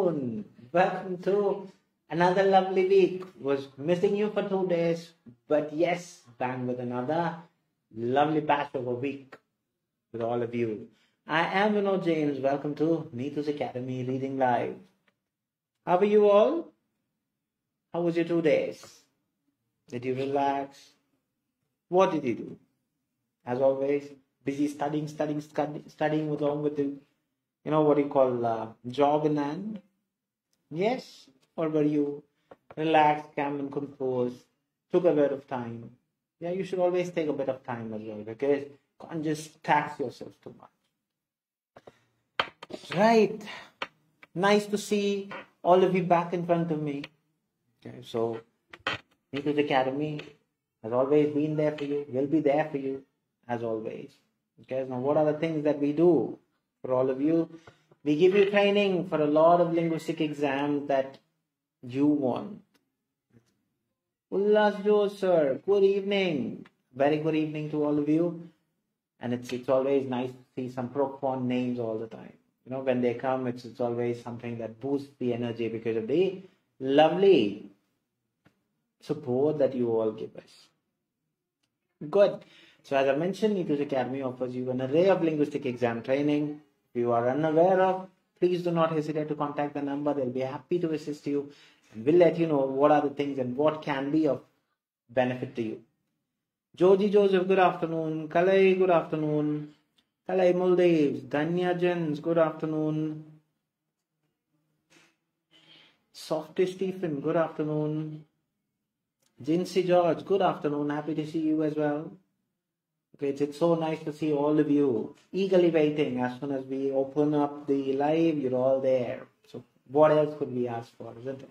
afternoon. Welcome to another lovely week. Was missing you for two days, but yes, back with another lovely batch of a week with all of you. I am Vinod James. Welcome to Neethu's Academy Reading Live. How are you all? How was your two days? Did you relax? What did you do? As always, busy studying, studying, studying, studying along with the, you know, what you call uh, job in hand. Yes, or were you relaxed, calm, and composed? Took a bit of time. Yeah, you should always take a bit of time as well because you can't just tax yourself too much. Right. Nice to see all of you back in front of me. Okay, so Neethu's Academy has always been there for you, will be there for you as always. Okay, now what are the things that we do for all of you? We give you training for a lot of linguistic exams that you want. Ullas Jose, sir, good evening. Very good evening to all of you. And it's it's always nice to see some profound names all the time. You know, when they come, it's it's always something that boosts the energy because of the lovely support that you all give us. Good. So as I mentioned, Neethu's Academy offers you an array of linguistic exam training. If you are unaware of, please do not hesitate to contact the number. They'll be happy to assist you and we'll let you know what are the things and what can be of benefit to you. Joji Joseph, good afternoon. Kalai, good afternoon. Kalai Muldev, Danya Jens, good afternoon. Softy Stephen, good afternoon. Jinsy George, good afternoon. Happy to see you as well. Okay, it's, so nice to see all of you eagerly waiting. As soon as we open up the live, you're all there. So, what else could we ask for, isn't it?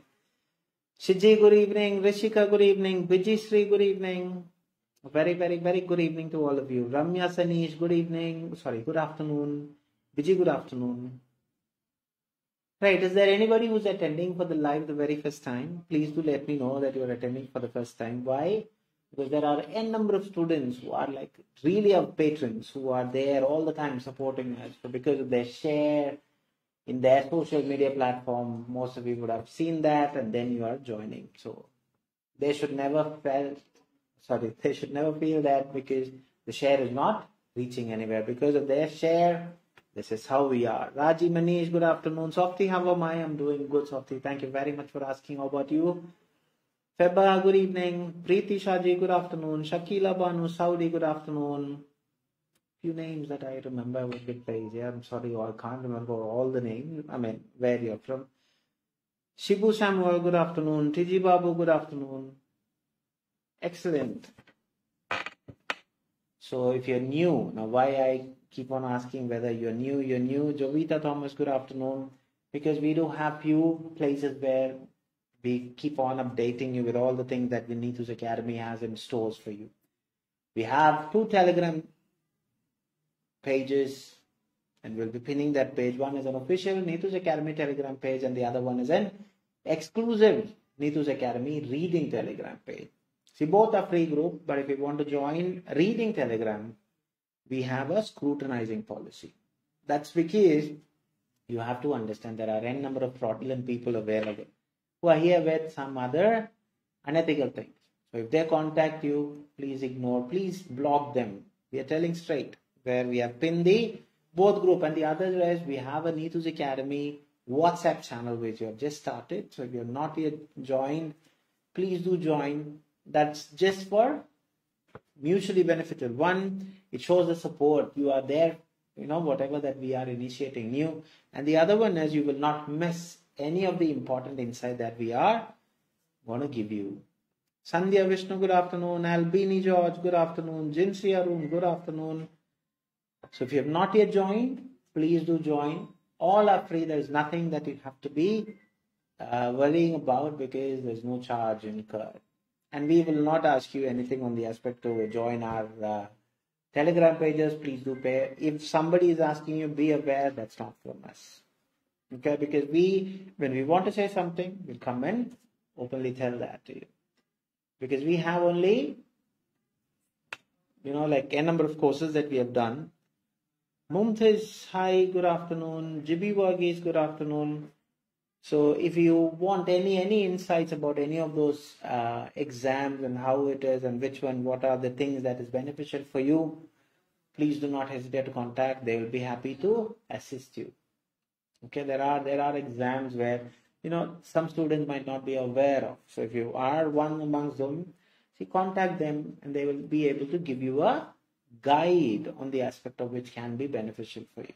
Shiji, good evening. Rishika, good evening. Vijay good evening. Very, very, very good evening to all of you. Ramya Sanish, good evening. Sorry, good afternoon. Vijay, good afternoon. Right, is there anybody who's attending for the live the very first time? Please do let me know that you're attending for the first time. Why? Because there are n number of students who are like really our patrons who are there all the time supporting us. So because of their share in their social media platform, most of you would have seen that and then you are joining. So they should never felt sorry, they should never feel that because the share is not reaching anywhere. Because of their share, this is how we are. Raji Manish, good afternoon. Softy, how am I? I'm doing good, Softy. Thank you very much for asking. How about you? Feba, good evening. Preeti Shaji, good afternoon. Shakila Banu Saudi, good afternoon. Few names that I remember with good praise. Yeah, I'm sorry, I can't remember all the names. I mean, where you're from. Shibu Samuel, good afternoon. Tiji Babu, good afternoon. Excellent. So if you're new, now why I keep on asking whether you're new, you're new. Jovita Thomas, good afternoon. Because we do have few places where we keep on updating you with all the things that Neethu's Academy has in stores for you. We have two Telegram pages and we'll be pinning that page. One is an official Neethu's Academy Telegram page and the other one is an exclusive Neethu's Academy reading Telegram page. See, both are free group, but if you want to join reading Telegram, we have a scrutinizing policy. That's because you have to understand there are n number of fraudulent people available who are here with some other unethical things. So if they contact you, please ignore, please block them. We are telling straight where we have pinned the both group and the other is we have a Neethu's Academy WhatsApp channel which you have just started. So if you're not yet joined, please do join. That's just for mutually beneficial. One, it shows the support. You are there, you know, whatever that we are initiating new. And the other one is you will not miss any of the important insight that we are going to give you. Sandhya Vishnu, good afternoon. Albini George, good afternoon. Jinsri Arun, good afternoon. So if you have not yet joined, please do join. All are free. There is nothing that you have to be uh, worrying about because there's no charge incurred. And we will not ask you anything on the aspect to join our uh, Telegram pages. Please do pay. If somebody is asking you, be aware that's not from us. Okay, because we, when we want to say something, we'll come and openly tell that to you. Because we have only, you know, like a number of courses that we have done. Mumtaz, hi, good afternoon. Jibi Varghese, good afternoon. So if you want any any insights about any of those uh, exams and how it is and which one, what are the things that is beneficial for you, please do not hesitate to contact. They will be happy to assist you. Okay, there are there are exams where you know some students might not be aware of. So if you are one amongst them, see contact them and they will be able to give you a guide on the aspect of which can be beneficial for you.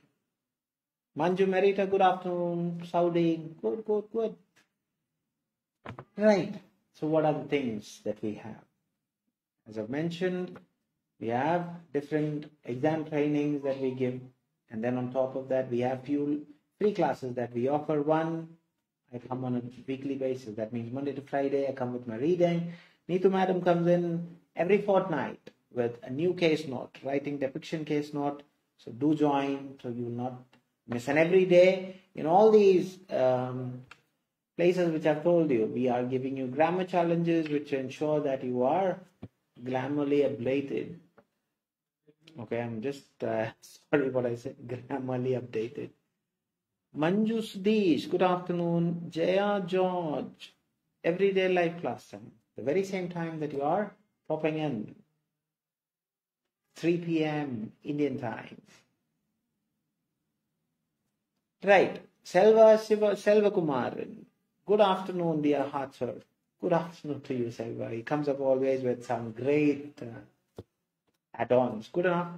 Manju Merita, good afternoon. Saudi, good, good, good. Right. So, what are the things that we have? As I've mentioned, we have different exam trainings that we give, and then on top of that, we have few free classes that we offer. One, I come on a weekly basis. That means Monday to Friday, I come with my reading. Neethu madam comes in every fortnight with a new case note, writing depiction case note. So do join so you will not miss. And every day in all these um, places which I've told you, we are giving you grammar challenges which ensure that you are grammarly updated. Okay, I'm just uh, sorry what I said, grammarly updated. Manju Sudesh, good afternoon. Jaya George, everyday life class time. The very same time that you are popping in. 3 p.m. Indian time. Right. Selva Siva Selva Kumaran. Good afternoon, dear Hartsford. Good afternoon to you, Selva. He comes up always with some great uh, add-ons. Good enough.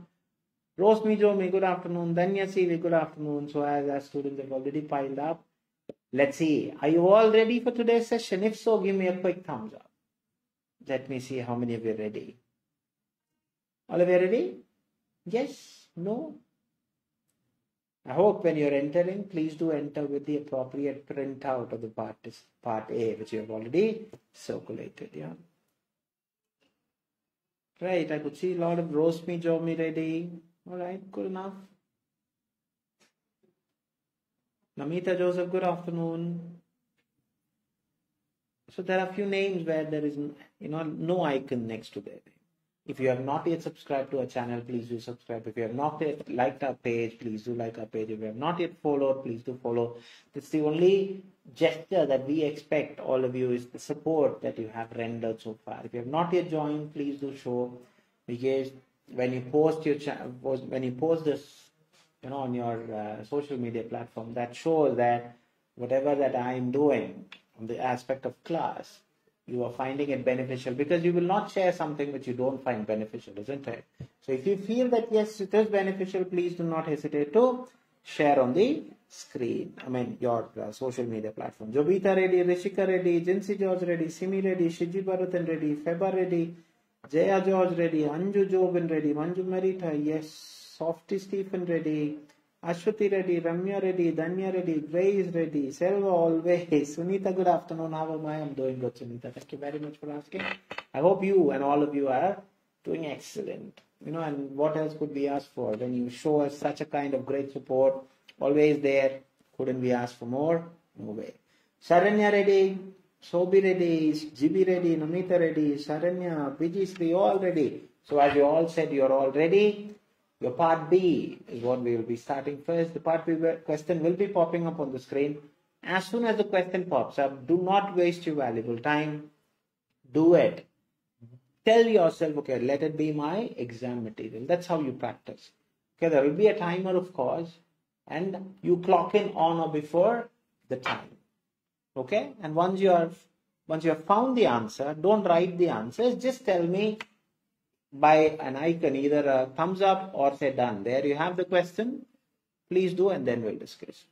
Rose Mijomi, good afternoon. Danya Sivi, good afternoon. So as our students have already piled up, let's see. Are you all ready for today's session? If so, give me a quick thumbs up. Let me see how many of you are ready. All of you ready? Yes? No? I hope when you're entering, please do enter with the appropriate printout of the part, part A, which you have already circulated. Yeah. Right, I could see a lot of roast me, joe me ready. All right, good enough. Namita Joseph, good afternoon. So there are a few names where there is, you know, no icon next to their name. If you have not yet subscribed to our channel, please do subscribe. If you have not yet liked our page, please do like our page. If you have not yet followed, please do follow. It's the only gesture that we expect all of you is the support that you have rendered so far. If you have not yet joined, please do show because when you post your when you post this, you know, on your uh, social media platform, that shows that whatever that I am doing on the aspect of class you are finding it beneficial because you will not share something which you don't find beneficial, isn't it? So if you feel that yes, it is beneficial, please do not hesitate to share on the screen. I mean, your uh, social media platform. Jobita ready, Rishika ready, Jinsi George ready, Simi ready, Shiji Bharatan ready, Feba ready, Jaya George ready, Anju Jobin ready, Manju Marita, yes, Softy Stephen ready, Ashwati ready, Ramya ready, Danya ready, Grace ready, Selva always. Sunita, good afternoon. How am I? I'm doing good, Sunita. Thank you very much for asking. I hope you and all of you are doing excellent. You know, and what else could we ask for when you show us such a kind of great support? Always there. Couldn't we ask for more? No way. Saranya Reddy, Sobi Reddy, Jibi Reddy, Namita Reddy, Saranya, Vijay all ready. So as you all said, you're all ready. Your part B is what we will be starting first. The part B question will be popping up on the screen. As soon as the question pops up, do not waste your valuable time. Do it. Tell yourself, okay, let it be my exam material. That's how you practice. Okay, there will be a timer, of course, and you clock in on or before the time. Okay, and once you are once you have found the answer, don't write the answers. Just tell me by an icon, either a thumbs up or say done. There you have the question. Please do and then we'll discuss.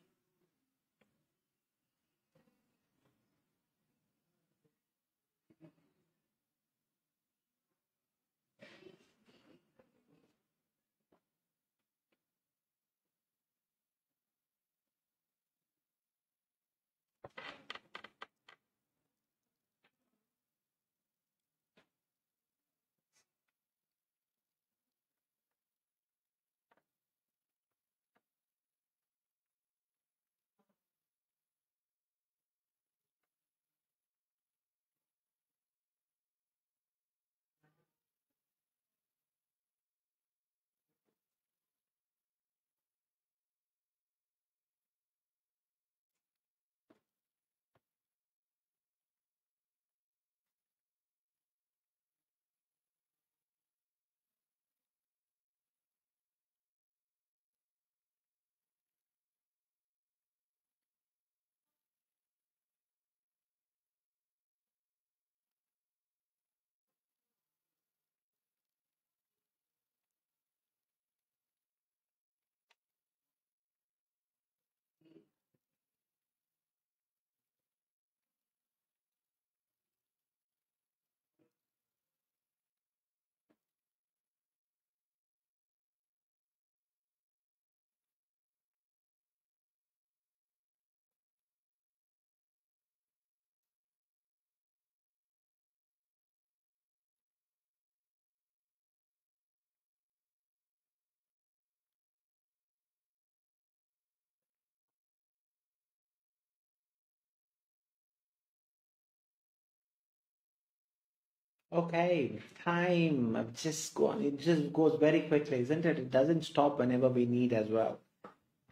Okay, time just gone. It just goes very quickly, isn't it? It doesn't stop whenever we need as well.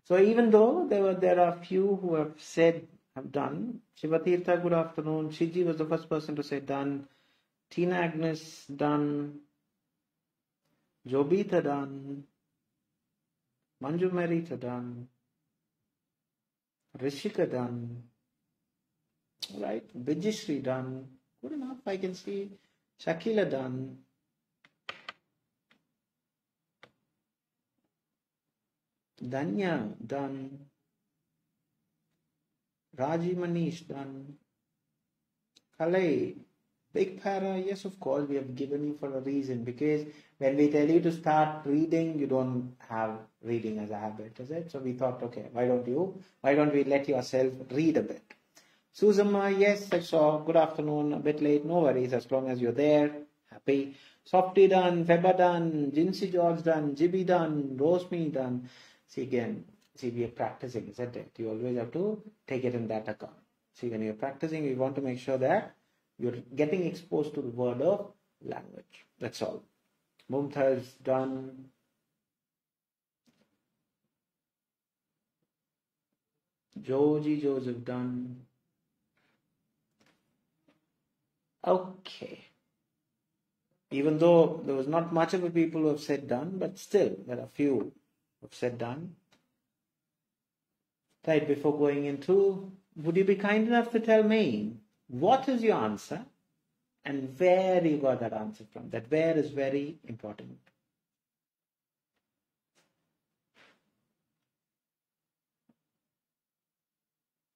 So even though there were there are few who have said have done. Shivatirtha, good afternoon. Shiji was the first person to say done. Tina Agnes done. Jobita done. Manju Marita done. Rishika done. Right? Vijishri done. Good enough, I can see. Shakila done. Danya done. Raji Manish done. Kalei, big para, yes, of course, we have given you for a reason because when we tell you to start reading, you don't have reading as a habit, is it? So we thought, okay, why don't you, why don't we let yourself read a bit? Suzama, yes, I saw. Good afternoon, a bit late, no worries, as long as you're there, happy. Softy done, Feba done, Jinsy George done, Jibi done, Rosemi done. See again, see we are practicing, isn't it? You always have to take it in that account. See, when you're practicing, you want to make sure that you're getting exposed to the word of language. That's all. Mumtaz done. Joji Joseph done. Okay. Even though there was not much of a people who have said done, but still there are few who have said done. Right, before going into, would you be kind enough to tell me what is your answer and where you got that answer from? That where is very important.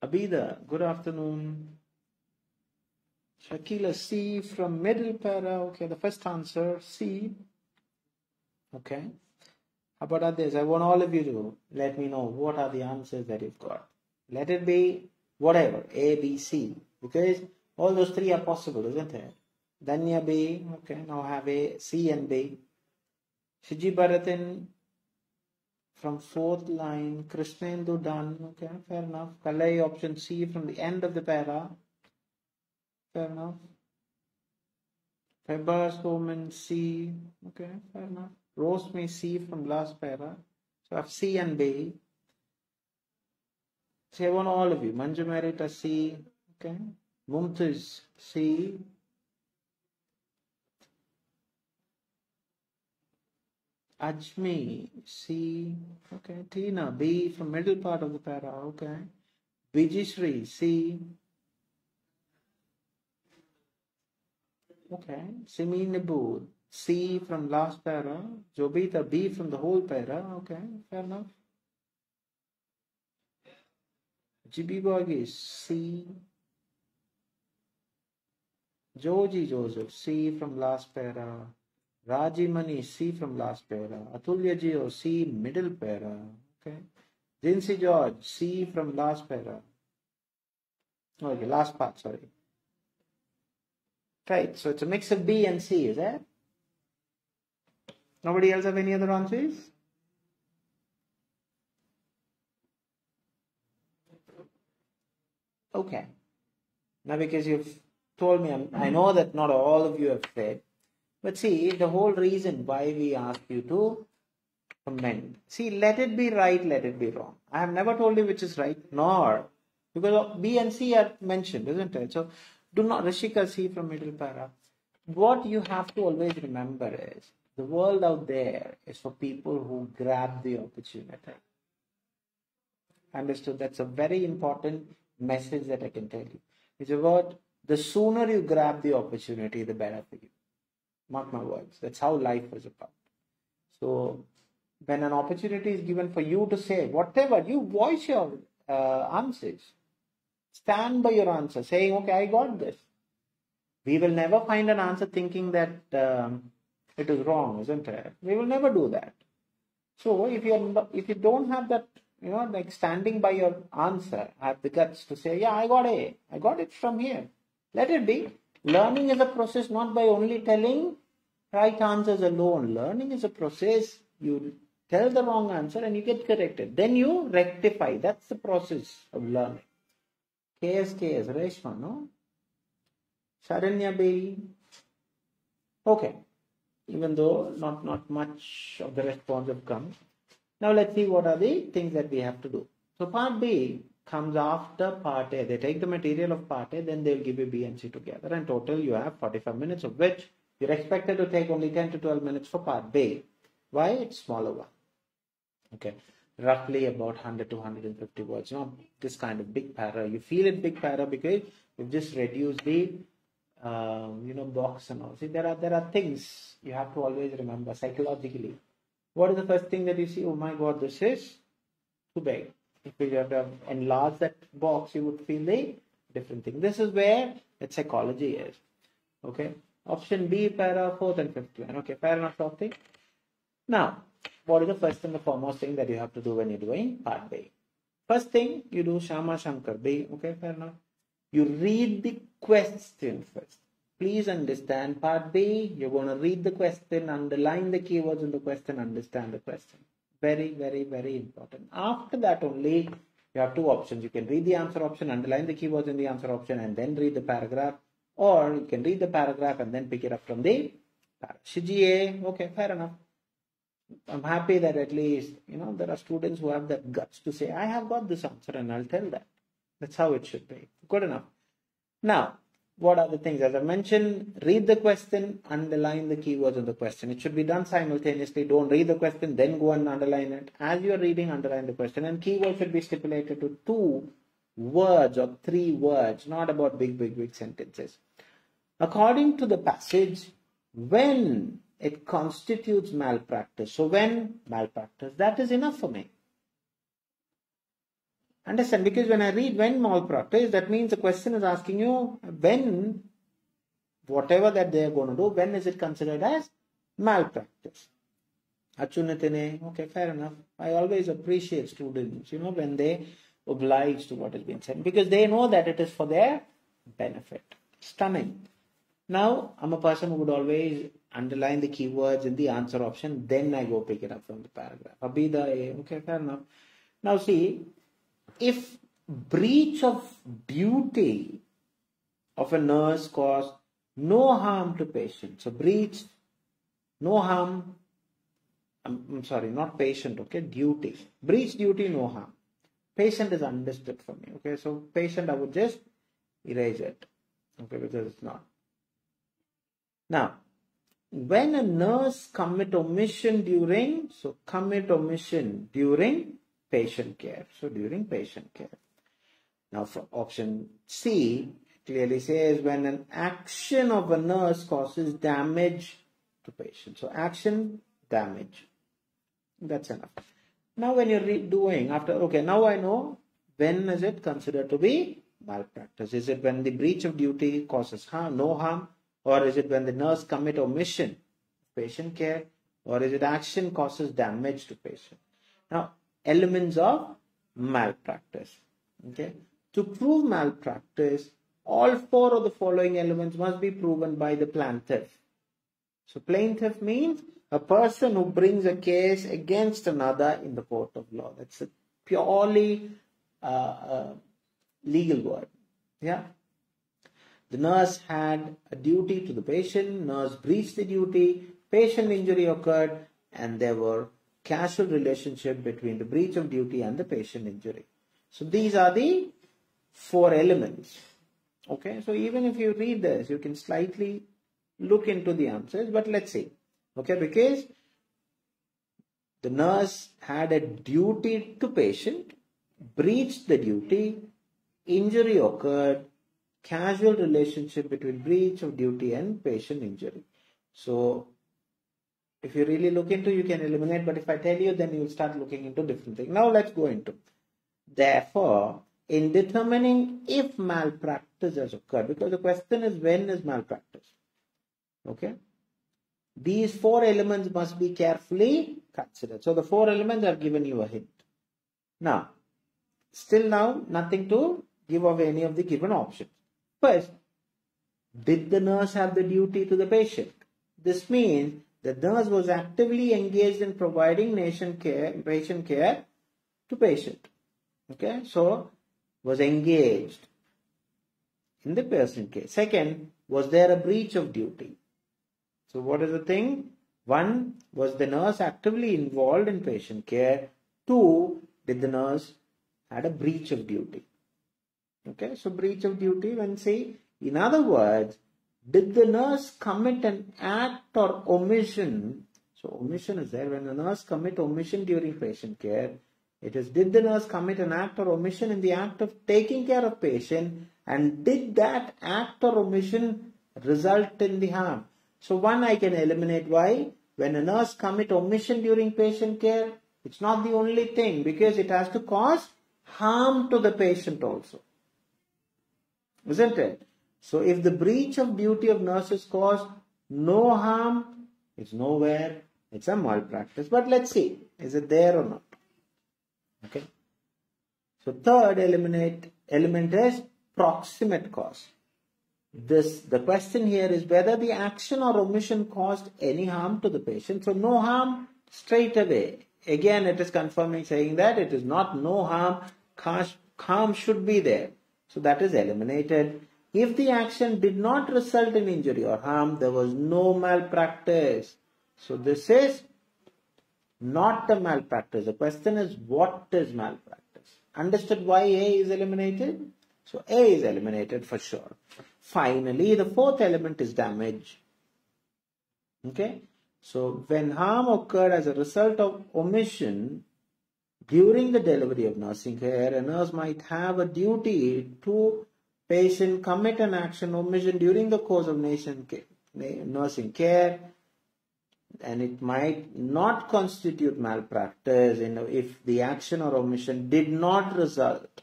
Abida, good afternoon. Shakila C from middle para. Okay, the first answer C. Okay. How about others? I want all of you to let me know what are the answers that you've got. Let it be whatever, A, B, C, because all those three are possible, isn't it? Danya B, okay, now have A, C and B. Shiji Bharatin from fourth line, Krishnendu done, okay, fair enough. Kalai option C from the end of the para, fair enough. Febas Homan C, okay, fair enough. Rosemi C from last para. So I have C and B. So I want all of you. Manju Merita C, okay. Mumtaz C. Ajmi C, okay. Tina B from middle part of the para, okay. Vijishri C. Okay. Simi Nibud C from last para, Jobita B from the whole para. Okay, fair enough. Borges C. Joji Joseph C from last para. Raji Mani C from last para. Atulya Gio C middle para. Okay. Jinsy George C from last para. Okay, last part, sorry. Right, so it's a mix of B and C, is that? Nobody else have any other answers? Okay. Now, because you've told me, I know that not all of you have said, but see, the whole reason why we ask you to comment. See, let it be right, let it be wrong. I have never told you which is right, nor because B and C are mentioned, isn't it? So, do not Rishika C from middle para. What you have to always remember is the world out there is for people who grab the opportunity. Understood? That's a very important message that I can tell you. It's about the sooner you grab the opportunity, the better for you. Mark my words. That's how life is about. So, when an opportunity is given for you to say whatever, you voice your uh, answers. Stand by your answer, saying, okay, I got this. We will never find an answer thinking that um, it is wrong, isn't it? We will never do that. So if you if you don't have that, you know, like standing by your answer, have the guts to say, yeah, I got A, I got it from here. Let it be. Learning is a process not by only telling right answers alone. Learning is a process. You tell the wrong answer and you get corrected. Then you rectify. That's the process of learning. KS, KS, Reshma, no? Sharanya Bay, Okay, even though not, not much of the response have come. Now let's see what are the things that we have to do. So part B comes after part A. They take the material of part A, then they'll give you B and C together. And total you have 45 minutes of which you're expected to take only 10 to 12 minutes for part B. Why? It's smaller one. Okay. Roughly about 100 to 150 words. know this kind of big para. You feel it big para because you've just reduced the um, you know box and all. See, there are there are things you have to always remember psychologically. What is the first thing that you see? Oh my God, this is too big. If you have to enlarge that box, you would feel the different thing. This is where its psychology is. Okay. Option B, para fourth and fifth line. Okay, fair enough, Shopti. Now, what is the first and the foremost thing that you have to do when you're doing part B? First thing you do Shama Shankar B. Okay, fair enough. You read the question first. Please understand part B. You're going to read the question, underline the keywords in the question, understand the question. Very, very, very important. After that only, you have two options. You can read the answer option, underline the keywords in the answer option, and then read the paragraph. Or you can read the paragraph and then pick it up from the paragraph. Okay, fair enough. I'm happy that at least, you know, there are students who have that guts to say, I have got this answer and I'll tell that. That's how it should be. Good enough. Now, what are the things? As I mentioned, read the question, underline the keywords of the question. It should be done simultaneously. Don't read the question, then go and underline it. As you are reading, underline the question. And keywords should be stipulated to two words or three words, not about big, big, big sentences. According to the passage, when it constitutes malpractice. So when malpractice, that is enough for me. Understand? Because when I read when malpractice, that means the question is asking you when whatever that they are going to do, when is it considered as malpractice? Achunatine, okay, fair enough. I always appreciate students, you know, when they oblige to what has been said because they know that it is for their benefit. Stunning. Now, I'm a person who would always underline the keywords in the answer option, then I go pick it up from the paragraph. Abida, okay, fair enough. Now, see, if breach of duty of a nurse caused no harm to patient, so breach, no harm, I'm, I'm sorry, not patient, okay, duty. Breach duty, no harm. Patient is understood for me, okay, so patient, I would just erase it, okay, because it's not. Now, when a nurse commit omission during, so commit omission during patient care. So during patient care. Now for option C, clearly says when an action of a nurse causes damage to patient. So action, damage. That's enough. Now when you're doing after, okay, now I know when is it considered to be malpractice? Is it when the breach of duty causes harm, no harm? Or is it when the nurse commit omission patient care? Or is it action causes damage to patient? Now, elements of malpractice. Okay. To prove malpractice, all four of the following elements must be proven by the plaintiff. So plaintiff means a person who brings a case against another in the court of law. That's a purely uh, uh, legal word. Yeah. The nurse had a duty to the patient, nurse breached the duty, patient injury occurred, and there were causal relationship between the breach of duty and the patient injury. So these are the four elements. Okay, so even if you read this, you can slightly look into the answers, but let's see. Okay, because the nurse had a duty to patient, breached the duty, injury occurred, causal relationship between breach of duty and patient injury. So if you really look into, you can eliminate, but if I tell you, then you will start looking into different things. Now let's go into. Therefore, in determining if malpractice has occurred, because the question is when is malpractice? Okay? These four elements must be carefully considered. So the four elements have given you a hint. Now, still now, nothing to give away any of the given options. First, did the nurse have the duty to the patient? This means the nurse was actively engaged in providing nation care, patient care to patient. Okay, so was engaged in the patient care. Second, was there a breach of duty? So what is the thing? One, was the nurse actively involved in patient care? Two, did the nurse had a breach of duty? Okay, so breach of duty when say, in other words, did the nurse commit an act or omission? So omission is there when the nurse commit omission during patient care. It is did the nurse commit an act or omission in the act of taking care of patient and did that act or omission result in the harm? So one I can eliminate why? When a nurse commit omission during patient care, it's not the only thing because it has to cause harm to the patient also. Isn't it? So if the breach of duty of nurses caused no harm, it's nowhere, it's a malpractice. But let's see, is it there or not? Okay. So third eliminate element is proximate cause. This the question here is whether the action or omission caused any harm to the patient. So no harm straight away. Again, it is confirming saying that it is not no harm. Harm should be there. So that is eliminated. If the action did not result in injury or harm, there was no malpractice. So this is not a malpractice. The question is what is malpractice? Understood why A is eliminated? So A is eliminated for sure. Finally, the fourth element is damage. Okay. So when harm occurred as a result of omission during the delivery of nursing care, a nurse might have a duty to patient commit an action omission during the course of nursing care and it might not constitute malpractice if the action or omission did not result.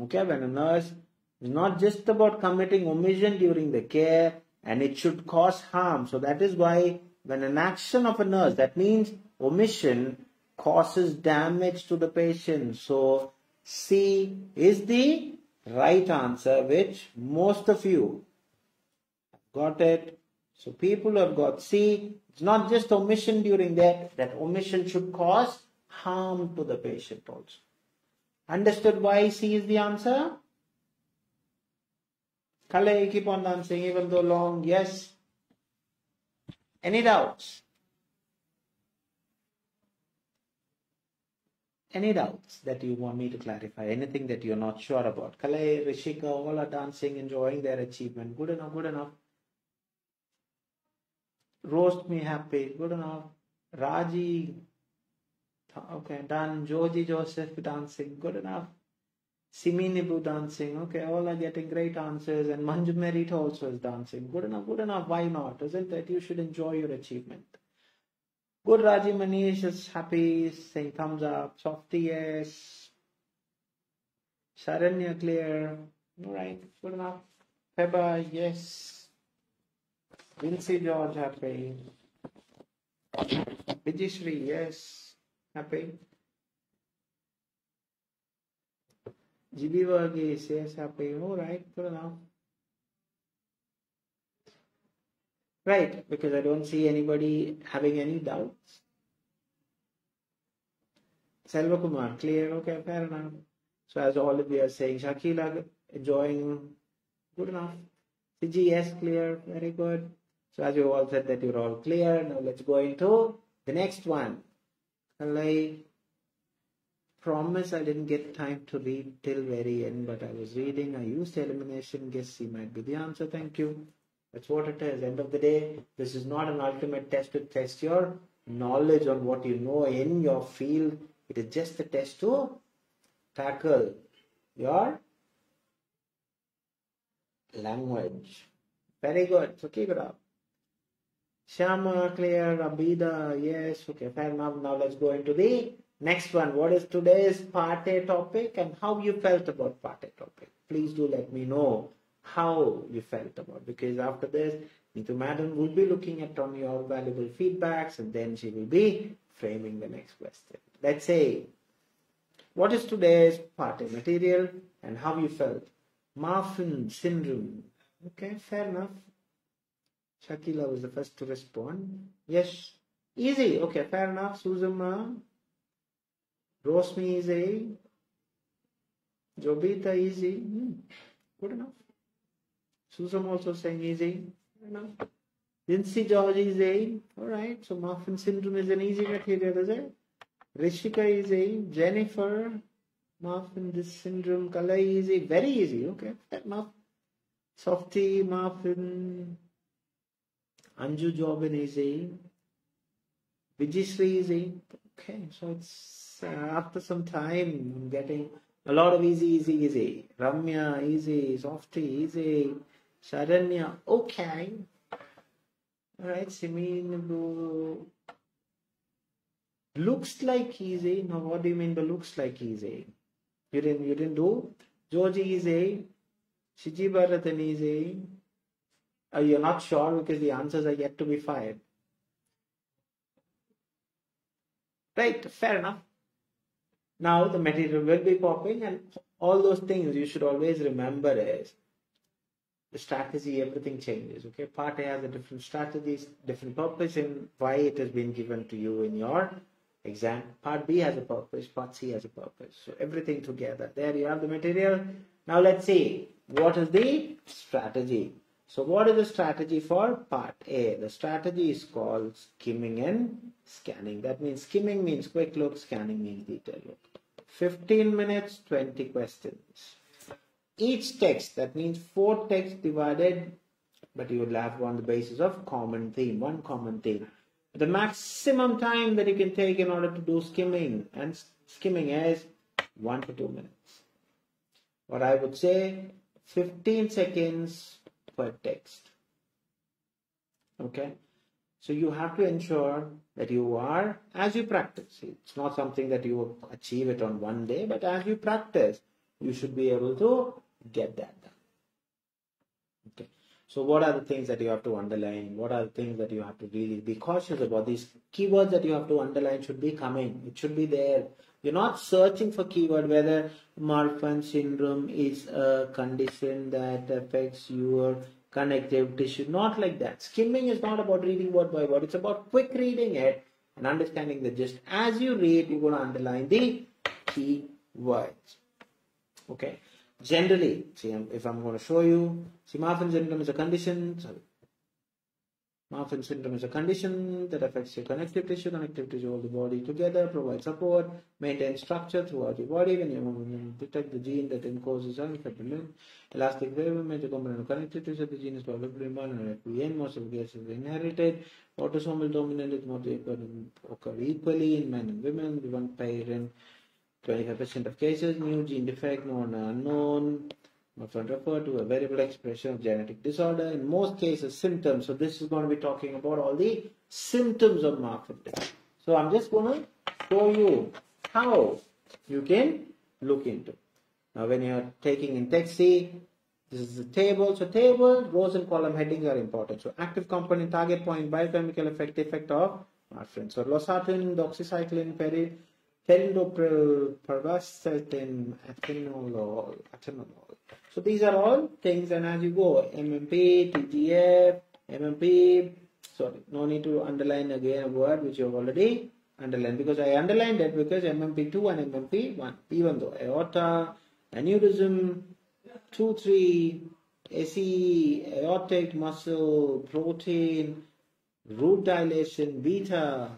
Okay, when a nurse is not just about committing omission during the care and it should cause harm. So that is why when an action of a nurse, that means omission causes damage to the patient. So C is the right answer which most of you got it so people have got C. It's not just omission during that. That omission should cause harm to the patient also. Understood why C is the answer? Kale, keep on dancing even though long. Yes. Any doubts? Any doubts that you want me to clarify? Anything that you're not sure about? Kale, Rishika, all are dancing, enjoying their achievement. Good enough, good enough Rosemi happy. Good enough. Raji, okay, done. Joji Joseph dancing. Good enough. Simi Nibu dancing. Okay, all are getting great answers. And Manju Merit also is dancing. Good enough, good enough. Why not? Isn't it? You should enjoy your achievement. Good Raji Manish is happy, saying thumbs up. Softy, yes. Sharanya, clear. All right, good enough. Peba, yes. Vincy George happy. Vijishri, yes, happy. Jibi Varghese, yes, happy. All right, good enough. Right, because I don't see anybody having any doubts. Selva Kumar, clear, okay, fair enough. So as all of you are saying, Shakila enjoying, good enough. CG, yes, clear, very good. So as you all said that you're all clear, now let's go into the next one. I promise I didn't get time to read till very end, but I was reading. I used elimination. Guess C might be the answer. Thank you. That's what it is. End of the day, this is not an ultimate test to test your knowledge on what you know in your field. It is just a test to tackle your language. Very good. So keep it up. Shama, clear, Abida, yes, okay, fair enough. Now let's go into the next one. What is today's part A topic and how you felt about part A topic? Please do let me know how you felt about because after this, Neethu Madam will be looking at on your valuable feedbacks and then she will be framing the next question. Let's say, what is today's party material and how you felt? Marfan syndrome. Okay, fair enough. Shakila was the first to respond. Yes, easy. Okay, fair enough. Suzuma. Rosmi easy. Jobita easy. Hmm. Good enough. Susam also saying easy. Fair enough. Lindsay George is A. Alright, so Marfan syndrome is an easy material, is it? Rishika is A. Jennifer. Marfan, this syndrome, color easy. Very easy, okay. Enough. Softy, Marfan. Anju Jobin is A. Vijishree is A. Okay, so it's uh, after some time I'm getting a lot of easy, easy, easy. Ramya, easy. Softy, easy. Sharanya, okay. Alright, Simin looks like easy. Now, what do you mean by looks like easy? You didn't, you didn't do? Georgie easy. Shiji Bharatan easy. Are you're not sure because the answers are yet to be fired? Right, fair enough. Now the material will be popping and all those things you should always remember is strategy, everything changes. Okay, part A has a different strategy, different purpose, and why it has been given to you in your exam. Part B has a purpose, part C has a purpose. So everything together. There you have the material. Now let's see what is the strategy. So what is the strategy for part A? The strategy is called skimming and scanning. That means skimming means quick look, scanning means detailed look. 15 minutes, 20 questions. Each text, that means four texts divided, but you will have on the basis of common theme, one common theme. The maximum time that you can take in order to do skimming, and skimming is one to two minutes. What I would say, 15 seconds per text. Okay. So you have to ensure that you are, as you practice, it's not something that you achieve it on one day, but as you practice, you should be able to get that done. Okay. So what are the things that you have to underline? What are the things that you have to really be cautious about? These keywords that you have to underline should be coming. It should be there. You're not searching for keyword whether Marfan syndrome is a condition that affects your connective tissue. Not like that. Skimming is not about reading word by word. It's about quick reading it and understanding the gist. As you read, you're going to underline the key words. Okay. Generally, see, um, if I'm going to show you, see, Marfan syndrome is a condition. Sorry. Marfan syndrome is a condition that affects your connective tissue. Connective tissue hold the body together, provide support, maintain structure throughout your body. When you detect the gene that encoses unfettered elastic wave, major component of connective tissue, the gene is developed in and FBN. Most of the cases inherited. Autosomal dominant is more occur equally in men and women. The one parent 25% of cases, new gene defect, known or unknown, often refer to a variable expression of genetic disorder. In most cases, symptoms. So this is going to be talking about all the symptoms of Marfan So I'm just going to show you how you can look into. Now when you're taking in C, this is the table. So table, rows and column headings are important. So active component, target point, biochemical effect, effect of Marfan. So losartan, doxycycline, peri perindopril, parvastatin, atenolol, atenolol. So these are all things and as you go, MMP, TGF, MMP, sorry, no need to underline again a word which you have already underlined because I underlined it because MMP2 and MMP1, even though aorta, aneurysm, 2, 3, SE, aortic muscle, protein, root dilation, beta,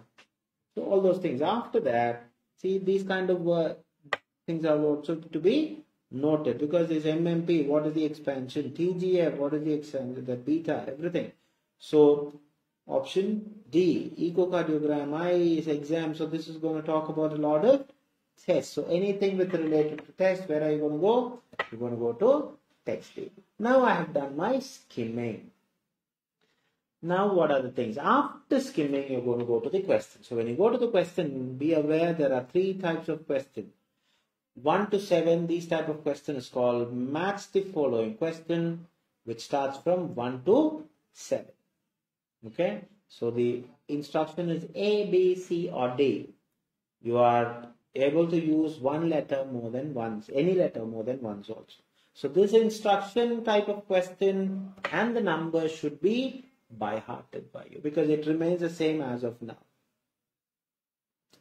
so all those things. After that, See, these kind of uh, things are also to be noted because this MMP, what is the expansion? TGF, what is the expansion? The beta, everything. So option D, echocardiogram, I is exam. So this is going to talk about a lot of tests. So anything with related to test, where are you going to go? You're going to go to text. Now I have done my skimming. Now, what are the things? After skimming, you're going to go to the question. So, when you go to the question, be aware there are three types of question. 1 to 7, these type of question is called match the following question, which starts from 1 to 7. Okay? So, the instruction is A, B, C, or D. You are able to use one letter more than once, any letter more than once also. So, this instruction type of question and the number should be by hearted by you because it remains the same as of now.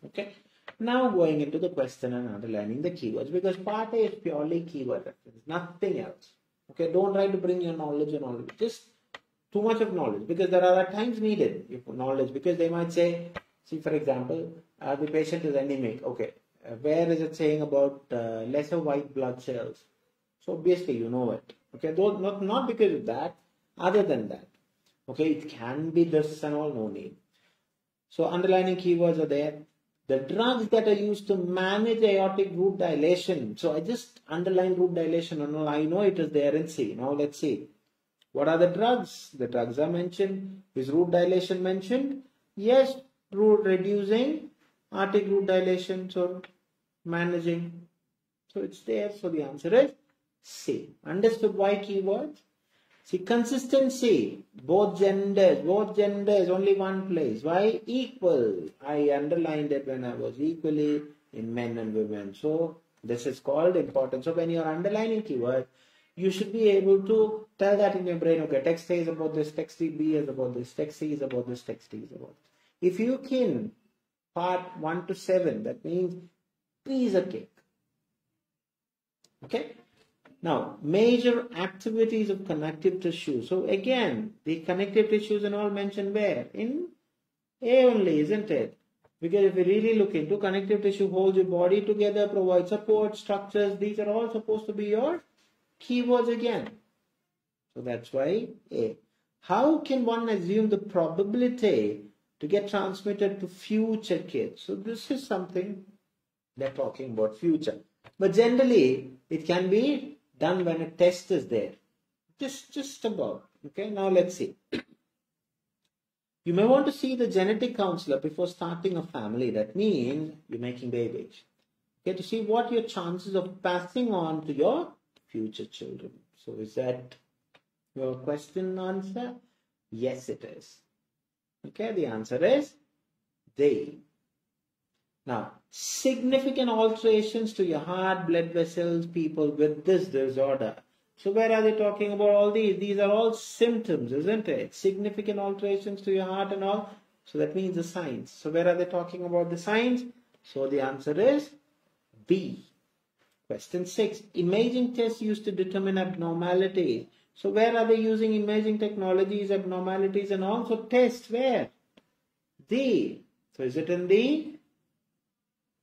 Okay. Now going into the question and underlining the keywords because part A is purely keyword reference, nothing else. Okay, don't try to bring your knowledge and all. Just too much of knowledge because there are times needed knowledge because they might say, see for example, uh, the patient is anemic. Okay, uh, where is it saying about uh, lesser white blood cells? So obviously you know it. Okay, though not not because of that, other than that. Okay, it can be this and all, no need. So underlining keywords are there. The drugs that are used to manage aortic root dilation. So I just underline root dilation and all. I know it is there in C. Now let's see. What are the drugs? The drugs are mentioned. Is root dilation mentioned? Yes, root reducing aortic root dilation. So managing. So it's there. So the answer is C. Understood why keywords? See, consistency, both genders, both genders, only one place. Why? Equal. I underlined it when I was equally in men and women. So, this is called importance. So, when you are underlining keyword, you should be able to tell that in your brain, okay, text A is about this, text B is about this, text C is about this, text D is about this. If you can part 1 to 7, that means piece of cake. Okay? Now, major activities of connective tissue. So again, the connective tissues and all mentioned where? In A only, isn't it? Because if we really look into connective tissue holds your body together, provides support, structures, these are all supposed to be your keywords again. So that's why A. How can one assume the probability to get transmitted to future kids? So this is something they're talking about future. But generally, it can be done when a test is there. Just, just about. Okay, now let's see. You may want to see the genetic counselor before starting a family. That means you're making babies. Okay, to see what your chances of passing on to your future children. So is that your question answer? Yes, it is. Okay, the answer is they. Now, significant alterations to your heart, blood vessels, people with this disorder. So where are they talking about all these? These are all symptoms, isn't it? Significant alterations to your heart and all. So that means the signs. So where are they talking about the signs? So the answer is B. Question 6. Imaging tests used to determine abnormalities. So where are they using imaging technologies, abnormalities and also tests? Where? D. So is it in the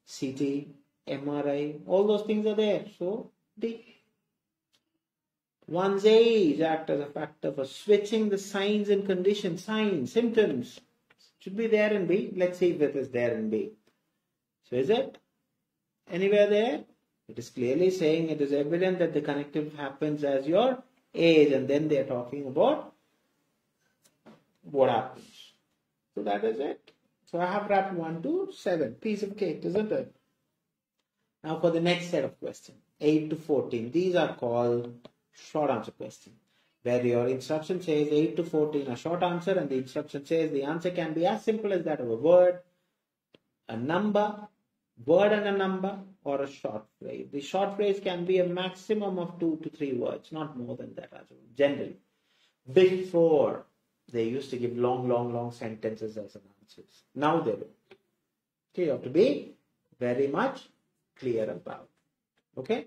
CT, MRI, all those things are there. So the one's age act as a factor for switching the signs and conditions, signs, symptoms. Should be there in B. Let's see if it is there in B. So is it anywhere there? It is clearly saying it is evident that the connective happens as your age and then they are talking about what happens. So that is it. So I have wrapped 1 to 7. Piece of cake, isn't it? Now for the next set of questions, 8 to 14. These are called short answer questions. Where your instruction says 8 to 14 a short answer and the instruction says the answer can be as simple as that of a word, a number, word and a number, or a short phrase. The short phrase can be a maximum of two to three words, not more than that as well, generally. Before, they used to give long, long, long sentences as an. Now they don't. Okay, you have to be very much clear about. Okay.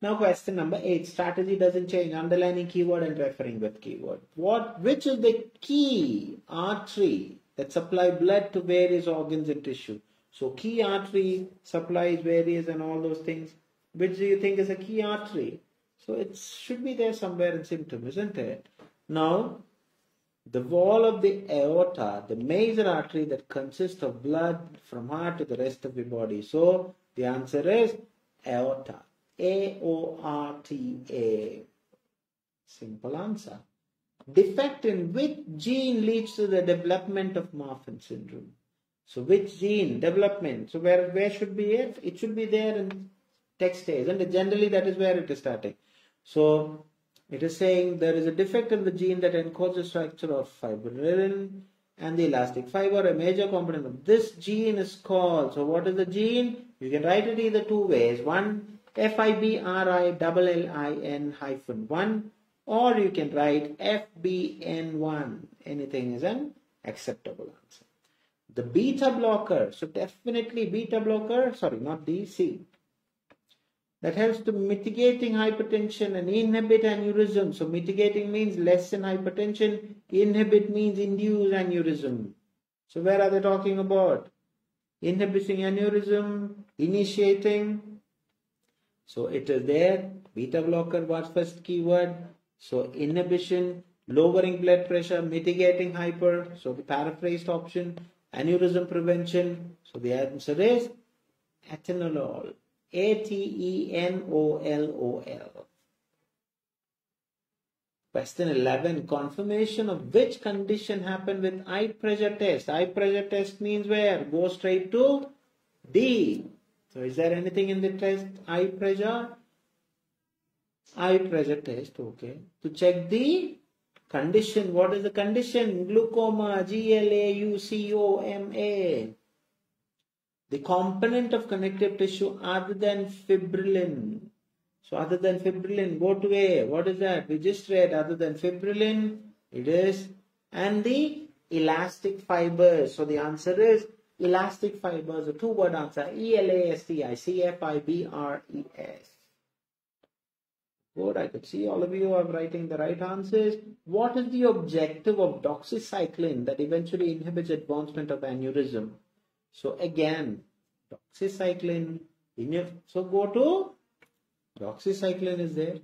Now question number eight. Strategy doesn't change. Underlining keyword and referring with keyword. What? Which is the key artery that supply blood to various organs and tissue? So key artery supplies various and all those things. Which do you think is a key artery? So it should be there somewhere in symptom, isn't it? Now the wall of the aorta, the major artery that consists of blood from heart to the rest of the body. So the answer is aorta. A-O-R-T-A. Simple answer. Defect in which gene leads to the development of Marfan syndrome? So which gene development? So where where should be it? It should be there in text A, and generally that is where it is starting. So it is saying there is a defect in the gene that encodes the structure of fibrillin and the elastic fiber. A major component of this gene is called. So what is the gene? You can write it either two ways. One F-I-B-R-I-L-L-I-N hyphen 1 or you can write FBN1. Anything is an acceptable answer. The beta blocker, so definitely beta blocker, sorry, not DC. That helps to mitigating hypertension and inhibit aneurysm. So mitigating means lessen hypertension, inhibit means induce aneurysm. So where are they talking about? Inhibiting aneurysm, initiating. So it is there. Beta blocker, what's first keyword? So inhibition, lowering blood pressure, mitigating hyper. So the paraphrased option, aneurysm prevention. So the answer is atenolol. A-T-E-N-O-L-O-L. Question 11. Confirmation of which condition happened with eye pressure test? Eye pressure test means where? Go straight to D. So is there anything in the test? Eye pressure? Eye pressure test, okay. To check the condition. What is the condition? Glaucoma, G-L-A-U-C-O-M-A the component of connective tissue other than fibrillin. So other than fibrillin, what way? What is that? We just read other than fibrillin, it is, and the elastic fibers. So the answer is elastic fibers, a two word answer, E-L-A-S-T-I-C-F-I-B-R-E-S. Good, I could see all of you are writing the right answers. What is the objective of doxycycline that eventually inhibits advancement of aneurysm? So again, doxycycline, so go to doxycycline is there.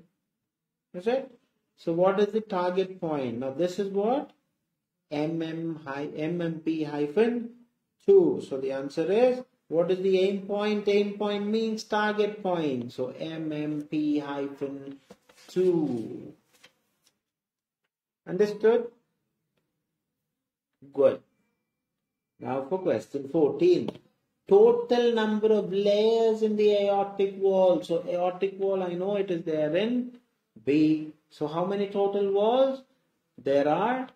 Is it? So what is the target point? Now this is what? MM high, MMP hyphen 2. So the answer is, what is the aim point? Aim point means target point. So MMP hyphen 2. Understood? Good. Now for question 14. Total number of layers in the aortic wall. So aortic wall, I know it is there in B. So how many total walls? There are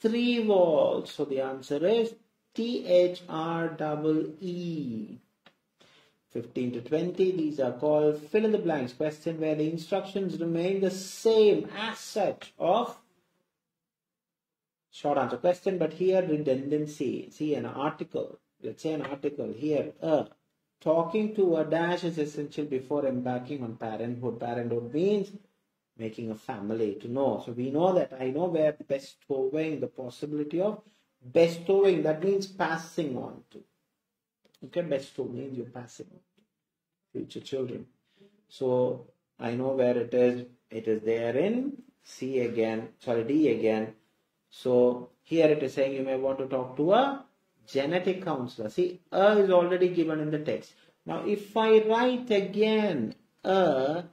three walls. So the answer is T H R double E. 15 to 20, these are called fill in the blanks question where the instructions remain the same as such of short answer question, but here redundancy. See an article, let's say an article here, uh, talking to a dash is essential before embarking on parenthood. Parenthood means making a family to know. So we know that I know where bestowing, the possibility of bestowing, that means passing on to. Okay, bestow means you're passing on to future children. So I know where it is. It is there in C again, sorry, D again. So here it is saying you may want to talk to a genetic counselor. See, a is already given in the text. Now, if I write again a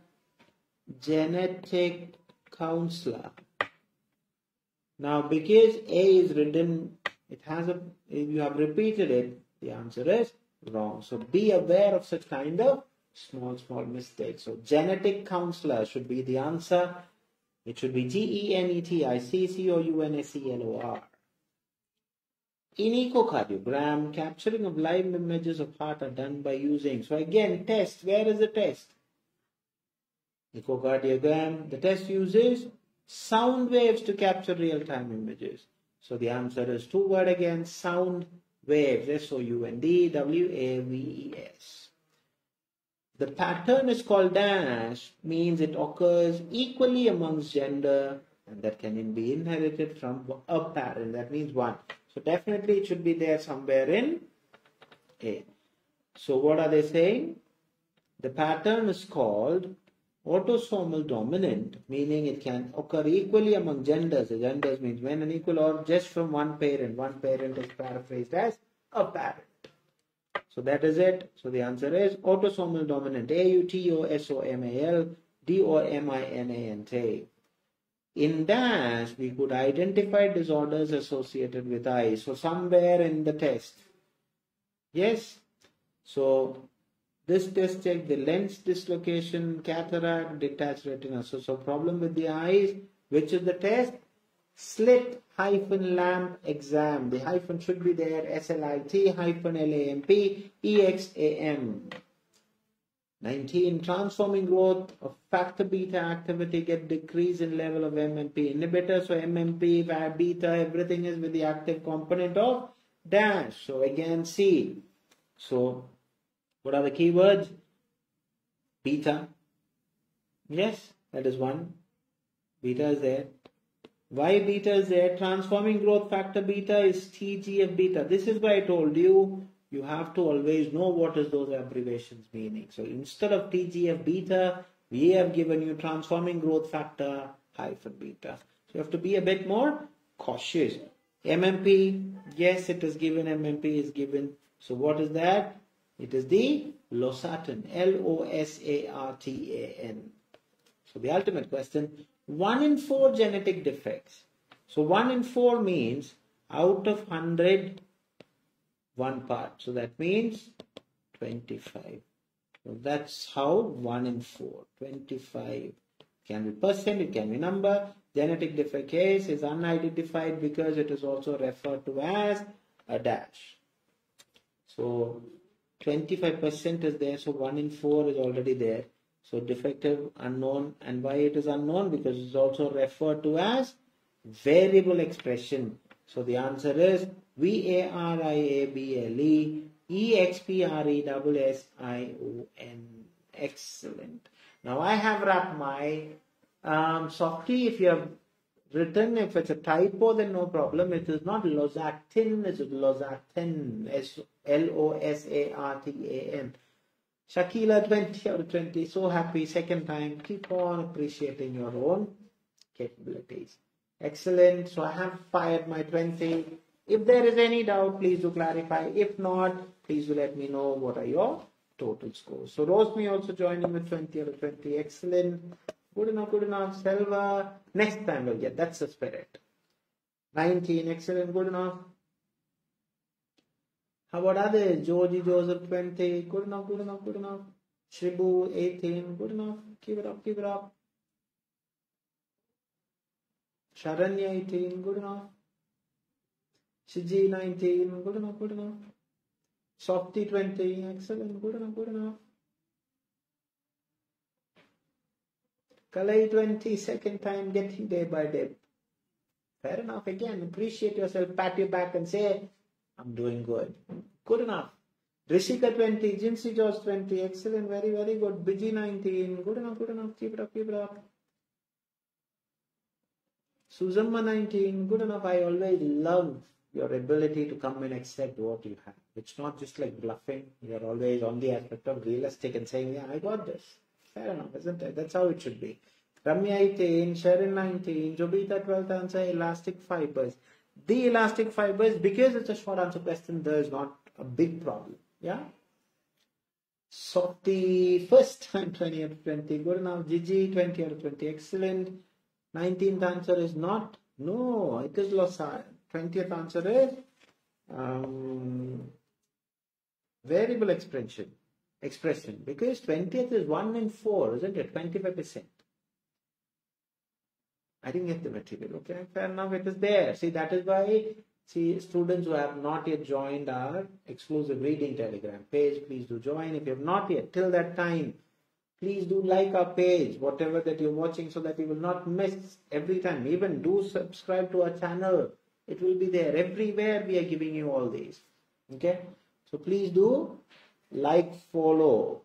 genetic counselor, now because A is written, it has a, if you have repeated it, the answer is wrong. So be aware of such kind of small, small mistakes. So genetic counselor should be the answer. It should be G-E-N-E-T-I-C-C-O-U-N-S-E-L-O-R. In echocardiogram, capturing of live images of heart are done by using. So again, test. Where is the test? Echocardiogram. The test uses sound waves to capture real-time images. So the answer is two word again, sound waves. S-O-U-N-D-W-A-V-E-S. The pattern is called dash, means it occurs equally amongst gender and that can be inherited from a parent. That means one. So definitely it should be there somewhere in A. So what are they saying? The pattern is called autosomal dominant, meaning it can occur equally among genders. The genders means men and equal or just from one parent. One parent is paraphrased as a parent. So that is it. So the answer is autosomal dominant. A-U-T-O-S-O-M-A-L D-O-M-I-N-A-N-T. In DASH, we could identify disorders associated with eyes. So somewhere in the test. Yes. So this test check the lens dislocation, cataract, detached retina. So, so problem with the eyes. Which is the test? Slit hyphen lamp exam. The hyphen should be there. S-L-I-T hyphen L-A-M-P E-X-A-M. 19. Transforming growth of factor beta activity get decrease in level of MMP inhibitor. So MMP, beta, everything is with the active component of dash. So again C. So what are the keywords? beta. Yes, that is one. Beta is there. Why beta is there? Transforming growth factor beta is TGF beta. This is why I told you, you have to always know what is those abbreviations meaning. So instead of TGF beta, we have given you transforming growth factor hyphen beta. So you have to be a bit more cautious. MMP, yes, it is given, MMP is given. So what is that? It is the losartan, L-O-S-A-R-T-A-N. So the ultimate question, 1 in 4 genetic defects. So 1 in 4 means out of 100, one part. So that means 25. So that's how 1 in 4, 25 can be percent, it can be number. Genetic defect case is unidentified because it is also referred to as a dash. So 25% is there, so 1 in 4 is already there. So defective unknown and why it is unknown because it's also referred to as variable expression. So the answer is V-A-R-I-A-B-L-E E-X-P-R-E-S-S-I-O-N. Excellent. Now I have wrapped my um, softy. If you have written, if it's a typo, then no problem. It is not losartan, it is losartan. L-O-S-A-R-T-A-N. Shakila 20 out of 20. So happy. Second time. Keep on appreciating your own capabilities. Excellent. So I have fired my 20. If there is any doubt, please do clarify. If not, please do let me know what are your total scores. So Rosemi also joining with 20 out of 20. Excellent. Good enough, good enough. Selva. Next time we'll get. That's the spirit. 19. Excellent. Good enough. How about others? Georgie Joseph 20. Good enough, good enough, good enough. Shribu 18. Good enough. Keep it up, keep it up. Sharanya 18. Good enough. Shiji 19. Good enough, good enough. Softy 20. Excellent. Good enough, good enough. Kalai 20. Second time getting day by day. Fair enough. Again, appreciate yourself. Pat your back and say, I'm doing good. Good enough. Rishika 20, Jinsi George 20, excellent, very, very good. Biji 19, good enough, good enough, keep it up, keep it up. Suzamma 19, good enough. I always love your ability to come and accept what you have. It's not just like bluffing. You're always on the aspect of realistic and saying, yeah, I got this. Fair enough, isn't it? That's how it should be. Ramya 18, Sharon 19, Jobita 12th answer, elastic fibers the elastic fibers, because it's a short answer question, there is not a big problem. Yeah. So the first time 20 out of 20, good enough. gg 20 out of 20, excellent. 19th answer is not. No, it is Losar. 20th answer is um, variable expression. Expression because 20th is 1 in 4, isn't it? 25%. I didn't get the material. Okay, fair enough. It is there. See, that is why, see, students who have not yet joined our exclusive reading telegram page, please do join. If you have not yet, till that time, please do like our page, whatever that you're watching, so that you will not miss every time. Even do subscribe to our channel. It will be there. Everywhere we are giving you all these. Okay? So please do like, follow,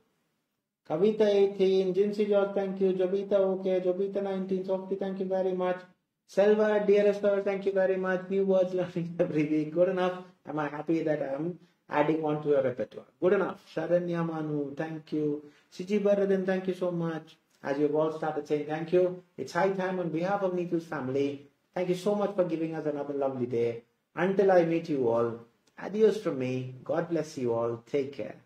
Kavita 18, Jinsi George, thank you. Jobita, okay. Jobita 19, Softy, thank you very much. Selva, dearest sir, thank you very much. New words learning every week. Good enough. Am I happy that I'm adding on to your repertoire? Good enough. Sharanya Manu, thank you. Siji Bharadhan, thank you so much. As you've all started saying thank you, it's high time on behalf of Neethu's family. Thank you so much for giving us another lovely day. Until I meet you all, adios from me. God bless you all. Take care.